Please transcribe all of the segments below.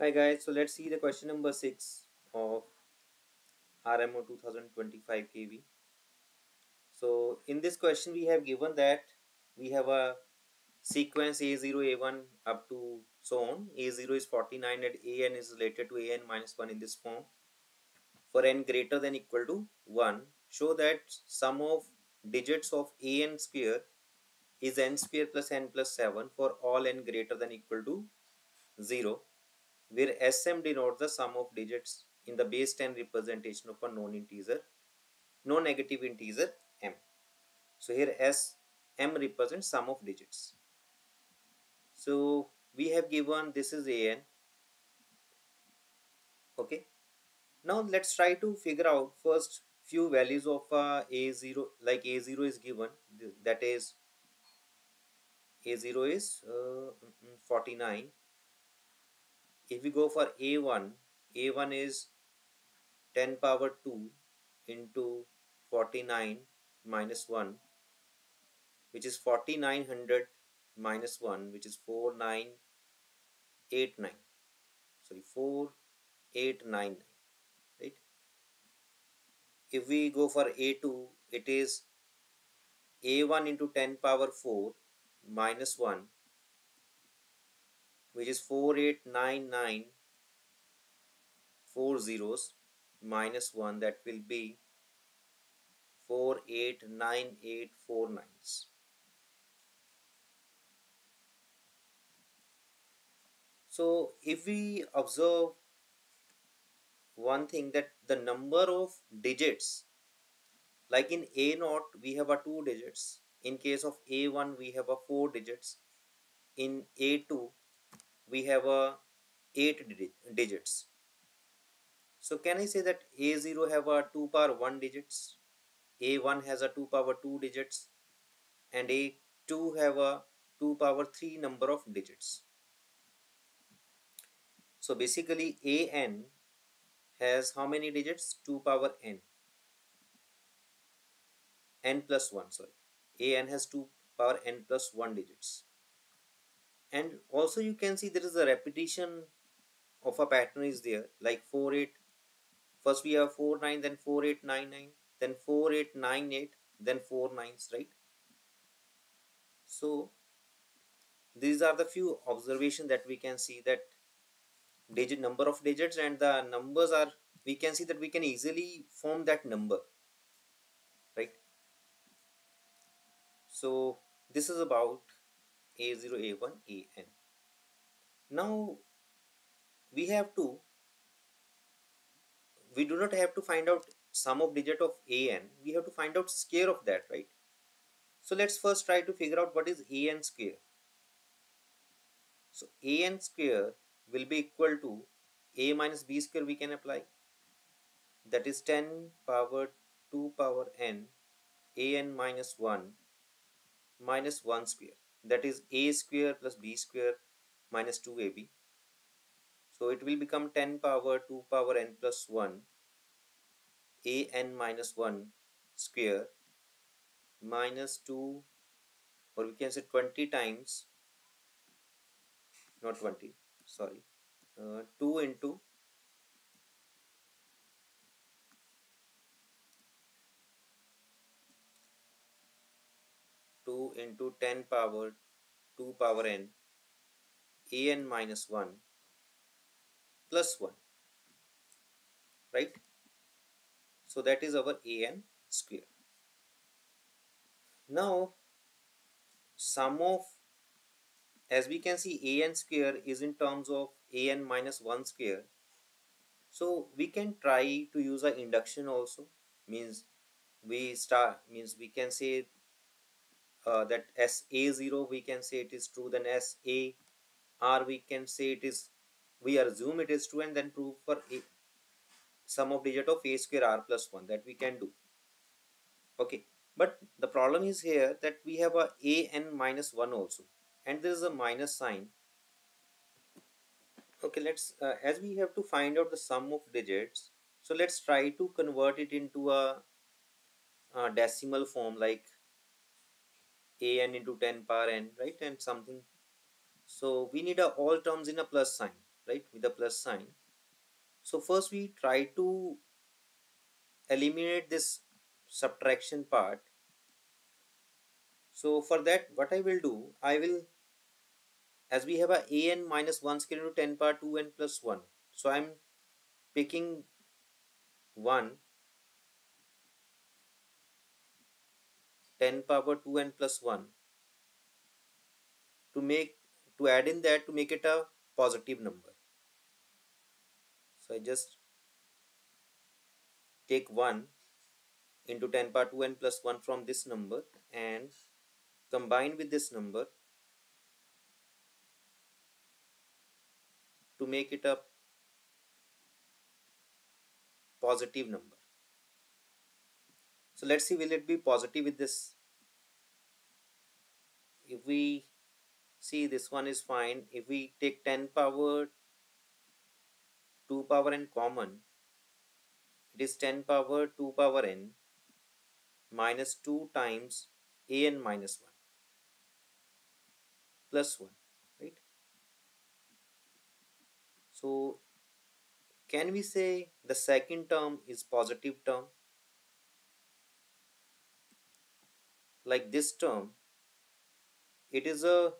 Hi guys, so let's see the question number 6 of RMO 2025 KV. So in this question we have given that we have a sequence A0, A1 up to so on. A0 is 49 and AN is related to AN minus 1 in this form. For n greater than equal to 1, show that sum of digits of AN square is n square plus n plus 7 for all n greater than equal to 0 where Sm denotes the sum of digits in the base 10 representation of a known integer, non-negative integer m. So here Sm represents sum of digits. So we have given this is an. Okay. Now let's try to figure out first few values of uh, a0 like a0 is given that is a0 is uh, 49 if we go for a1 a1 is 10 power 2 into 49 minus 1 which is 4900 minus 1 which is 4989 sorry 4899 right? If we go for a2 it is a1 into 10 power 4 minus 1 which is 4899 four zeros minus 1 that will be 489849 so if we observe one thing that the number of digits like in a naught we have a two digits. In case of a1 we have a four digits. In a2 we have a 8 digits. So can I say that A0 have a 2 power 1 digits, A1 has a 2 power 2 digits and A2 have a 2 power 3 number of digits. So basically AN has how many digits? 2 power n. n plus 1 sorry. AN has 2 power n plus 1 digits and also you can see there is a repetition of a pattern is there like 4 8 first we have 4 9 then 4 8 9 9 then 4 8 9 8 then 4 nines right? So these are the few observation that we can see that digit number of digits and the numbers are we can see that we can easily form that number right? So this is about a0 a1 an now we have to we do not have to find out sum of digit of an we have to find out square of that right? So let's first try to figure out what is an square. So an square will be equal to a minus b square we can apply. That is 10 power 2 power n an minus 1 minus 1 square that is a square plus b square minus 2ab. So it will become 10 power 2 power n plus 1 a n minus 1 square minus 2 or we can say 20 times not 20 sorry uh, 2 into 2 into 10 power 2 power n a n minus minus 1 plus 1 right? So that is our an square. Now sum of as we can see an square is in terms of an minus 1 square. So we can try to use a induction also. Means we start means we can say uh, that as a0 we can say it is true then as a r we can say it is we assume it is true and then prove for a sum of digit of a square r plus 1 that we can do. Okay but the problem is here that we have a a n minus 1 also and there is a minus sign. Okay let's uh, as we have to find out the sum of digits so let's try to convert it into a, a decimal form like an into 10 power n right and something. So we need a all terms in a plus sign right with a plus sign. So first we try to eliminate this subtraction part. So for that what I will do I will as we have a an minus 1 square into 10 power 2 n plus 1 so I'm picking 1 10 power 2 n plus 1 to make to add in that to make it a positive number. So I just take 1 into 10 power 2 n plus 1 from this number and combine with this number to make it a positive number so let's see will it be positive with this? If we see this one is fine if we take 10 power 2 power n common it is 10 power 2 power n minus 2 times a n minus 1 plus 1 right? So can we say the second term is positive term like this term it is a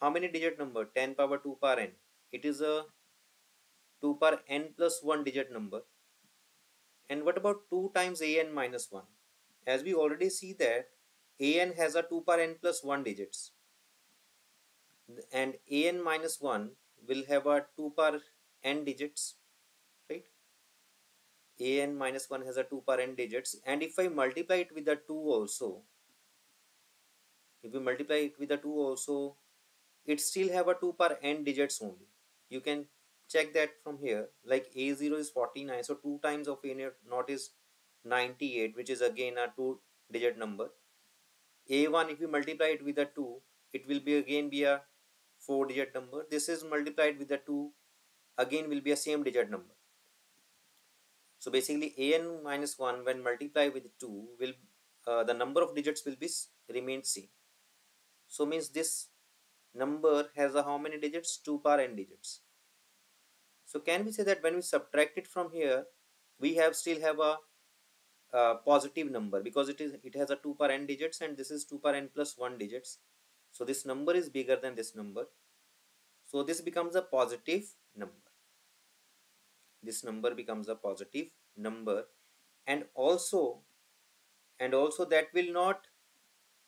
how many digit number? 10 power 2 power n. It is a 2 power n plus 1 digit number. And what about 2 times a n minus 1 as we already see that a n has a 2 power n plus 1 digits. And a n minus 1 will have a 2 power n digits right? A n minus 1 has a 2 power n digits. And if I multiply it with the 2 also if we multiply it with the 2 also it still have a 2 per n digits only. You can check that from here. Like a0 is 49 so 2 times of a not is 98 which is again a 2 digit number. A1 if you multiply it with a 2 it will be again be a 4 digit number. This is multiplied with the 2 again will be a same digit number. So basically an minus 1 when multiplied with 2 will uh, the number of digits will be remain same so means this number has a how many digits 2 power n digits so can we say that when we subtract it from here we have still have a, a positive number because it is it has a 2 power n digits and this is 2 power n plus 1 digits so this number is bigger than this number. So this becomes a positive number. This number becomes a positive number and also and also that will not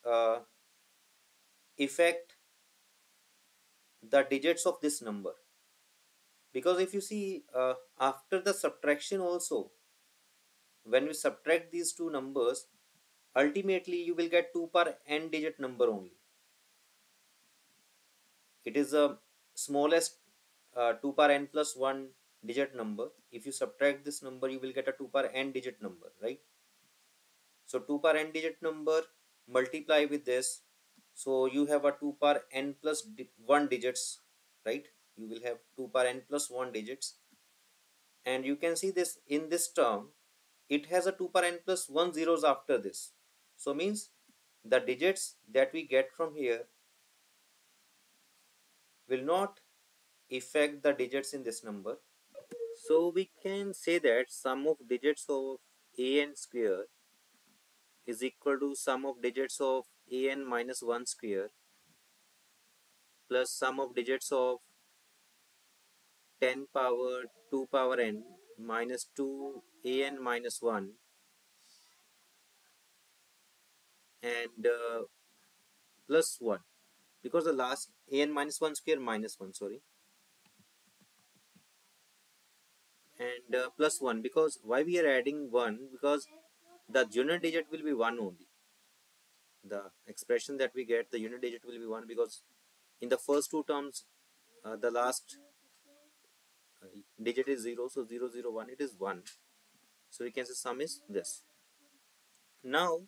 uh, affect the digits of this number. Because if you see uh, after the subtraction also when we subtract these two numbers ultimately you will get 2 per n digit number only. It is the smallest uh, 2 power n plus 1 digit number. If you subtract this number you will get a 2 power n digit number right? So 2 power n digit number multiply with this so you have a 2 power n plus 1 digits right? You will have 2 power n plus 1 digits. And you can see this in this term it has a 2 power n plus 1 zeros after this. So means the digits that we get from here will not affect the digits in this number. So we can say that sum of digits of an square is equal to sum of digits of an minus 1 square plus sum of digits of 10 power 2 power n minus 2 an minus 1 and uh, plus 1 because the last an minus 1 square minus 1 sorry. And uh, plus 1 because why we are adding 1 because the unit digit will be 1 only the expression that we get the unit digit will be 1 because in the first two terms uh, the last uh, digit is 0 so 0 0 1 it is 1 so we can say sum is this. Now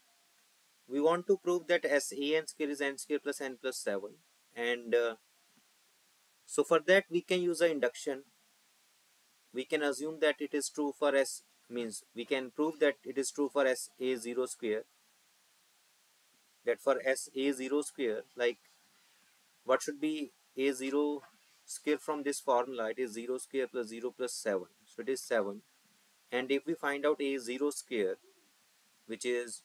we want to prove that S a n square is n square plus n plus 7 and uh, so for that we can use a induction. We can assume that it is true for s means we can prove that it is true for s a 0 square that for s a 0 square like what should be a 0 square from this formula? It is 0 square plus 0 plus 7 so it is 7 and if we find out a 0 square which is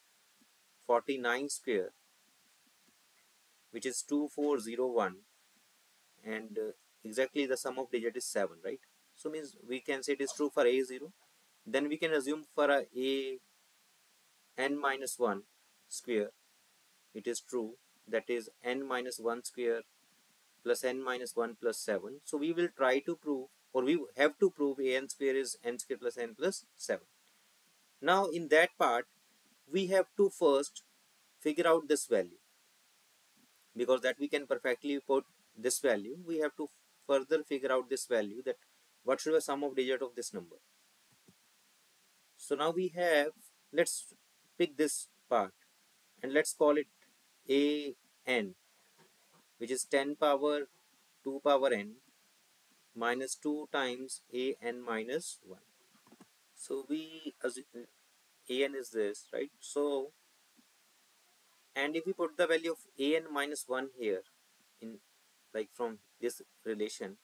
49 square which is 2401 and uh, exactly the sum of digit is 7 right? So means we can say it is true for a0 then we can assume for a, a n minus 1 square it is true that is n minus 1 square plus n minus 1 plus 7 so we will try to prove or we have to prove a n square is n square plus n plus 7 now in that part we have to first figure out this value. Because that we can perfectly put this value we have to further figure out this value that what should be sum of digit of this number. So now we have let's pick this part and let's call it a n which is 10 power 2 power n minus 2 times a n minus 1 so we as a n is this right? So and if we put the value of a n minus 1 here in like from this relation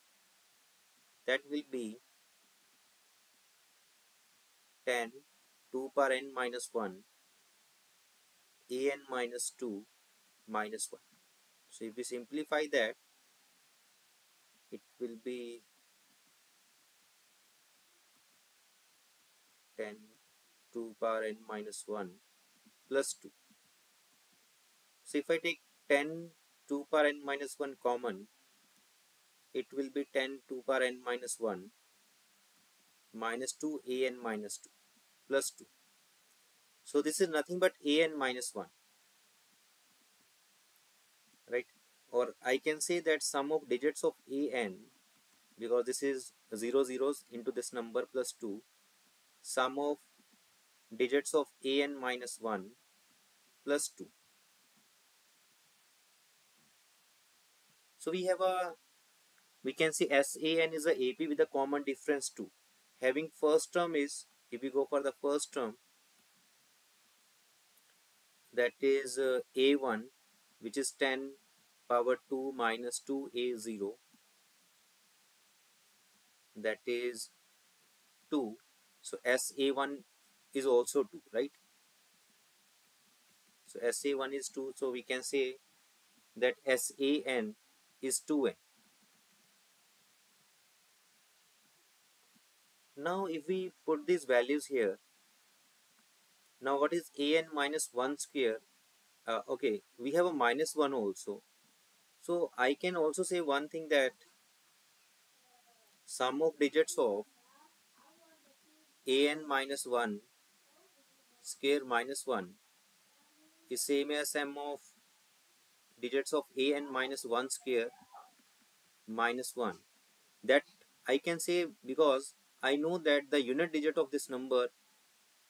that will be 10 2 power n minus 1 a n minus 2 minus 1 so if we simplify that it will be 10 2 power n minus 1 plus 2 so if I take 10 2 power n minus 1 common it will be 10 2 power n minus 1 minus 2 a n minus 2 plus 2 so this is nothing but a n minus 1 right or I can say that sum of digits of a n because this is 0 zeros into this number plus 2 sum of digits of a n minus 1 plus 2 so we have a we can see SAN is a AP with a common difference 2 having first term is if we go for the first term that is uh, A1 which is 10 power 2 minus 2A0 that is 2 so SA1 is also 2 right? So SA1 is 2 so we can say that SAN is 2n now if we put these values here now what is an minus 1 square? Uh, okay we have a minus 1 also so I can also say one thing that sum of digits of an minus 1 square minus 1 is same as sum of digits of an minus 1 square minus 1 that I can say because I know that the unit digit of this number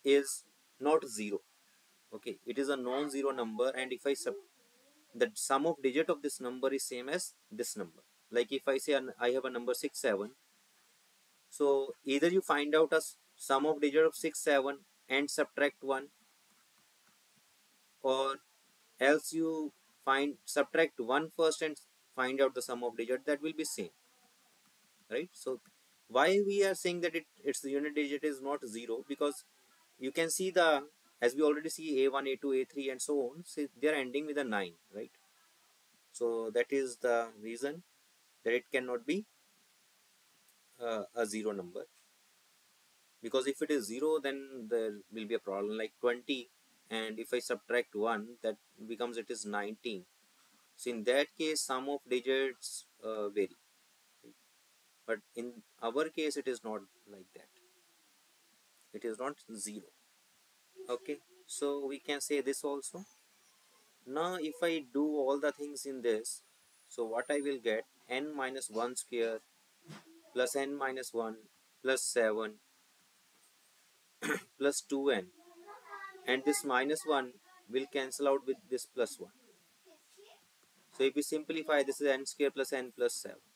is not 0 okay it is a non-zero number and if I sub the sum of digit of this number is same as this number. Like if I say I have a number 6 7 so either you find out a sum of digit of 6 7 and subtract 1 or else you find subtract 1 first and find out the sum of digit that will be same. Right? So why we are saying that it its unit digit is not 0 because you can see the as we already see a1 a2 a3 and so on so they are ending with a 9 right? So that is the reason that it cannot be uh, a zero number. Because if it is 0 then there will be a problem like 20 and if I subtract 1 that becomes it is 19 so in that case sum of digits uh, vary. But in our case it is not like that. It is not 0 okay so we can say this also. Now if I do all the things in this so what I will get? N minus 1 square plus n minus 1 plus 7 plus 2n and this minus 1 will cancel out with this plus 1 so if we simplify this is n square plus n plus 7